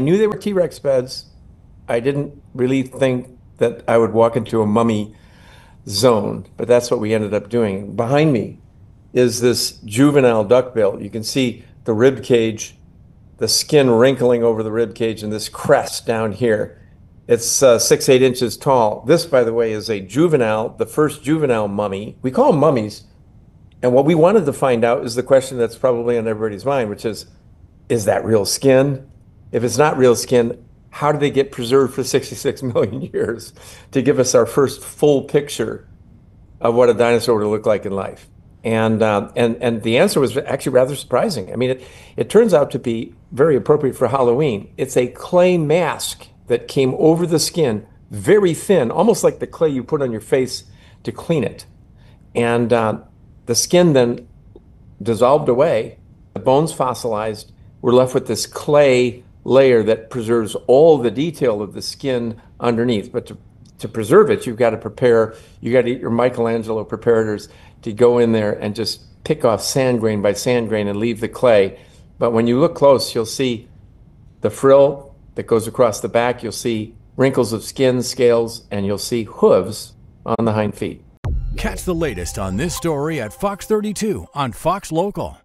I knew they were T Rex beds. I didn't really think that I would walk into a mummy zone, but that's what we ended up doing. Behind me is this juvenile duckbill. You can see the rib cage, the skin wrinkling over the rib cage, and this crest down here. It's uh, six, eight inches tall. This, by the way, is a juvenile, the first juvenile mummy. We call them mummies. And what we wanted to find out is the question that's probably on everybody's mind, which is, is that real skin? If it's not real skin, how do they get preserved for 66 million years to give us our first full picture of what a dinosaur would look like in life? And, uh, and, and the answer was actually rather surprising. I mean, it, it turns out to be very appropriate for Halloween. It's a clay mask that came over the skin, very thin, almost like the clay you put on your face to clean it. And uh, the skin then dissolved away, the bones fossilized. We're left with this clay layer that preserves all the detail of the skin underneath. But to, to preserve it, you've got to prepare, you got to eat your Michelangelo preparators to go in there and just pick off sand grain by sand grain and leave the clay. But when you look close, you'll see the frill that goes across the back. You'll see wrinkles of skin, scales, and you'll see hooves on the hind feet. Catch the latest on this story at Fox 32 on Fox Local.